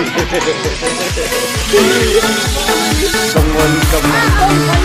Someone come.